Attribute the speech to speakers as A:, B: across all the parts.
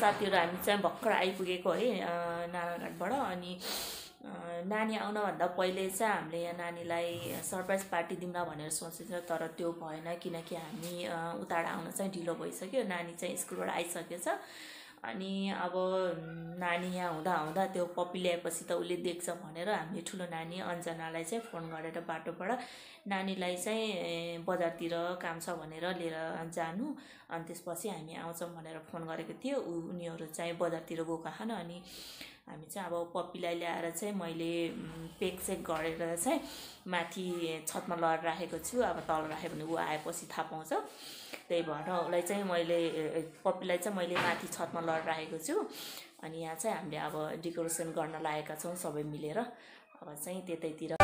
A: साथीहरू हामी चाहिँ भर्खर आइपुगेको है अँ, नारायणघाटबाट अनि नानी आउनभन्दा पहिले चाहिँ हामीले यहाँ नानीलाई सरप्राइज पार्टी दिउँला भनेर सोचेको तर त्यो भएन। किनकि हामी उताबाट आउन चाहिँ ढिलो भइसक्यो। नानी चाहिँ स्कुलबाट आइसकेछ। अनि अब नानी यहाँ हुँदा हुँदा त्यो पप्पी ल्याएपछि त उसले देख्छ भनेर हामीले ठुलो नानी अञ्जनालाई चाहिँ फोन गरेर बाटोबाट नानीलाई चाहिँ बजारतिर काम छ भनेर लिएर जानु। अनि त्यसपछि हामी आउँछौँ भनेर फोन गरेको थियो। उ- उनीहरू चाहिँ बजारतिर गएको खान अनि हामी चाहिँ अब पप्पीलाई ल्याएर चाहिँ मैले पेक चेक गरेर चाहिँ माथि छतमा लगेर राखेको छु। अब तल राख्यो भने ऊ आएपछि थाहा पाउँछ। त्यही भएर उसलाई चाहिँ मैले पप्पीलाई चाहिँ मैले माथि छतमा लगेर राखेको छु। अनि यहाँ चाहिँ हामीले अब डेकोरेसन गर्न लागेका छौँ सबै मिलेर। अब चाहिँ त्यतैतिर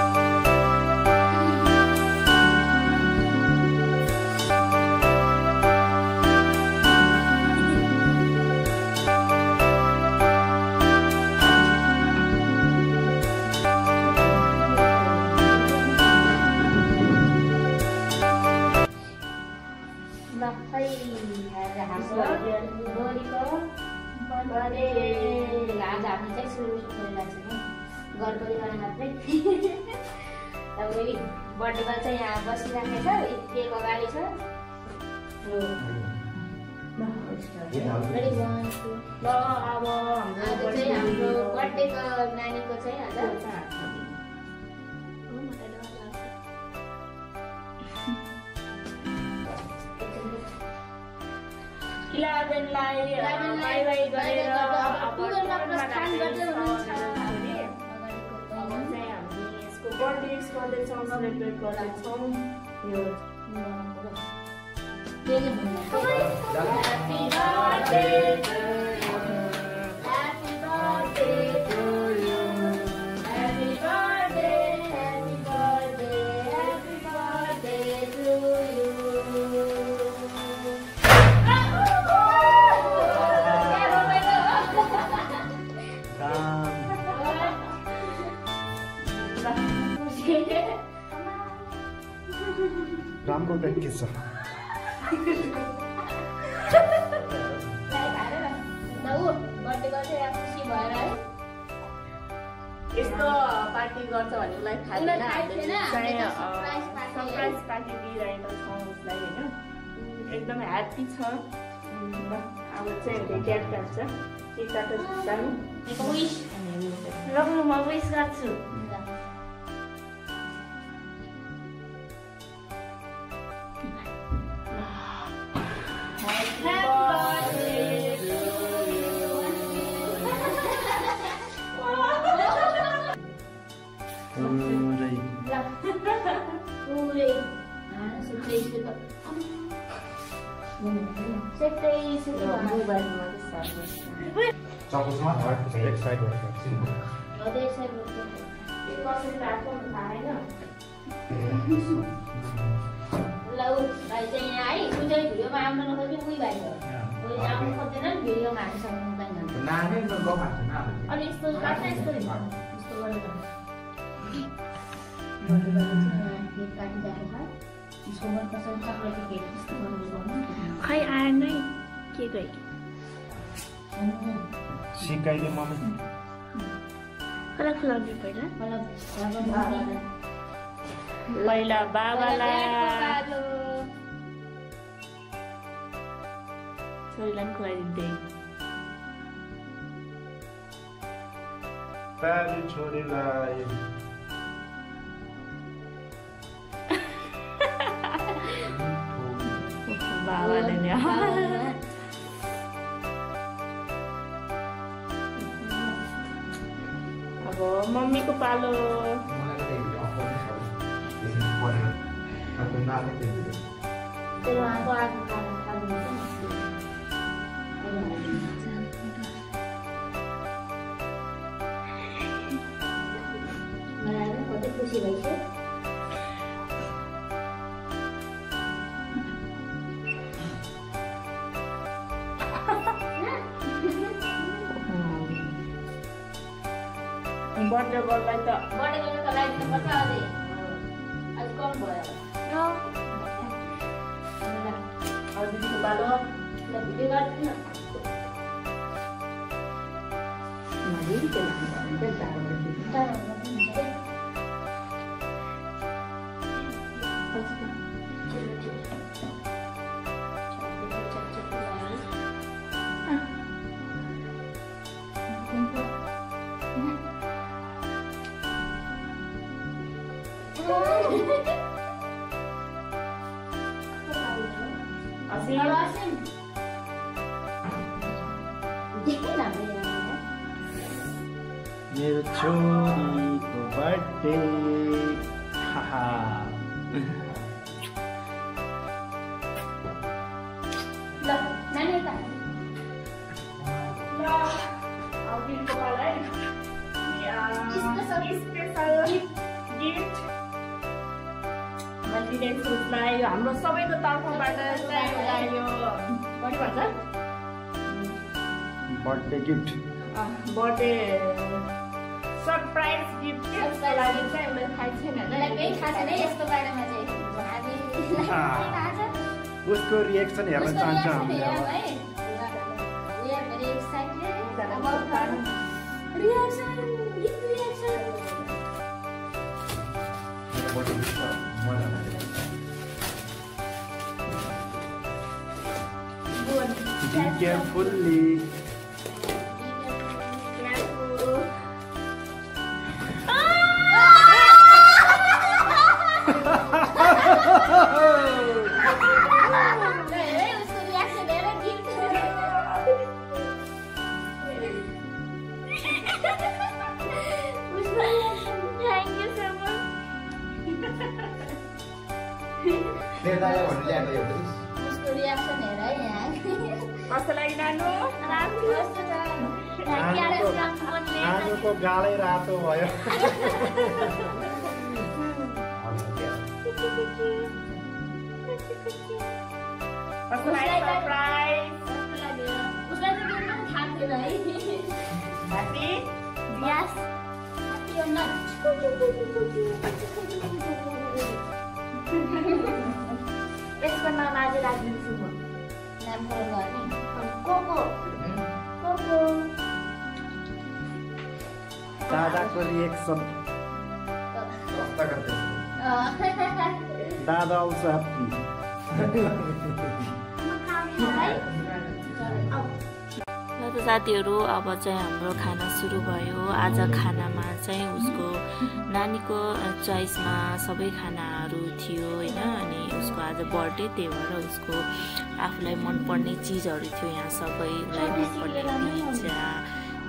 B: हाम्रो चाहिँ सुरु गरिरहेको छौँ घर परिवार मात्रै चाहिँ यहाँ बसिराखेको छ अगाडि छ
A: अब
B: आज चाहिँ हाम्रो बर्थडेको नानीको चाहिँ आज
A: इलेभेनलाई बाई बाई गरेर
B: प्रस्थान गर्दै हुनुहुन्छ।
A: यसको गर्दैछौँ सेलिब्रेट गर्दैछौँ यो
B: Happy birthday
A: यस्तो पार्टी गर्छ भने उसलाई थाहा थिएन?
B: त।
A: सरप्राइज पार्टी दिइरहेका छौँ उसलाई होइन? एकदम ह्याप्पी छ। अब चाहिँ जानु
B: विश
A: र म विस गर्छु। छैन
B: ल भाइ चाहिँ यहाँ है ऊ चाहिँ भिडियोमा आउन नखोज्यो उही भाइ हो ऊ आउनु खोज्दैन भिडियोमा हामीसँग।
A: अनि यस्तो काट्छ यस्तो यस्तो गरेर
B: केक काटिरहेको छ यसको मन पसन्द चक्लेट केक यस्तो गरेर गर्नु
A: खै आएर नै के गयो
C: सिकाइदियो मलाई
A: कता खुलाउने पहिला
B: मतलब
A: पहिला बाबालाई छोरीलाई पनि खुवाइदिँदै
C: प्यारी छोरीलाई
A: बाबाले नि अब मम्मीको पालो
B: त्यो बर्थडे बोल लाई था
A: बर्थडे
B: बोल रहा लाई लाइट में दे आज कौन बोला
A: नो और दीदी
B: बालो ना वीडियो ना
D: मारी के नाम पे चार
B: बजे
C: मेरो छोरीको बर्थडे
D: हाम्रो सबैको तर्फबाट
C: birthday gift
D: birthday surprise gift के त्यसको लागि चाहिँ उसलाई थाहा छैन
B: मलाई केही थाहा छैन है यसको बारेमा चाहिँ
C: उसको रिएक्सन हेर्न चाहन्छ
B: reaction
C: हामीले
B: उसको reaction हेर है यहाँ.
D: कस्तो लागि नानु
B: राम्रो कस्तो छ? यहाँ क्यारेट राम्रो बन्ने.
C: आलुको गालै रातो भयो
D: कस्तो लागि सरप्राइज
B: कस्तो लाग्यो? उसलाई त मेरो पनि थाहा थिएन है.
D: Happy
B: Yes. Happy or not?
D: यसको नाम आज राखिदिन्छु म
B: नामकरण गर्ने.
D: कोको
B: कोको.
C: दादाको रिएक्सन. दादा आउँछ
A: त साथीहरू अब चाहिँ हाम्रो खाना सुरु भयो आज खानामा चाहिँ उसको नानीको चोइसमा सबै खानाहरू थियो होइन अनि उसको आज बर्थडे त्यही भएर उसको आफूलाई मनपर्ने चिजहरू थियो यहाँ सबै मनपर्ने पिज्जा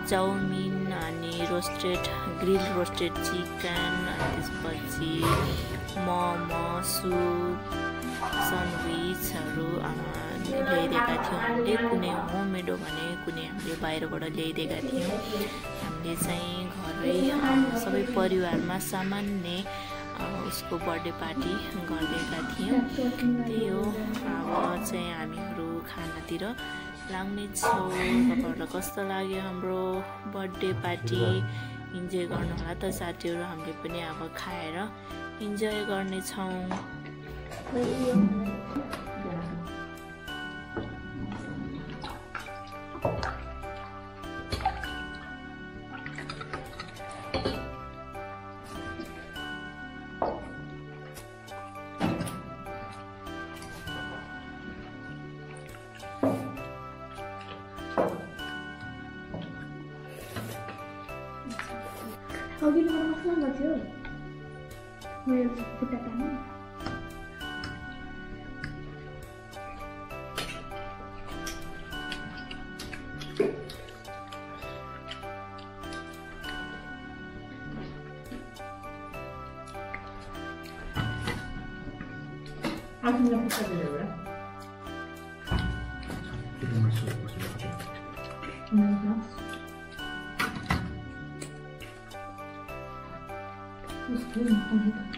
A: चाउमिन अनि रोस्टेड ग्रिल रोस्टेड चिकन त्यसपछि मोमो सुप सन्डविचहरू ल्याइदिएका थियौँ हामीले। कुनै होममेड हो भने कुनै हामीले बाहिरबाट ल्याइदिएका थियौँ। हामीले चाहिँ घरै सबै परिवारमा सामान्य उसको बर्थडे पार्टी गरिदिएका थियौँ। त्यही हो। अब चाहिँ हामीहरू खानातिर लाग्नेछौँ तपाईँहरूलाई कस्तो लाग्यो हाम्रो बर्थडे पार्टी? इन्जोय गर्नु होला त साथीहरू। हामीले पनि अब खाएर इन्जोय गर्नेछौँ।
B: 해야죠. 왜
D: 부탁하나? 아, 그냥 부탁드려요. 이런 말씀 좀 하세요. 안녕하세요. एउटा
B: उसको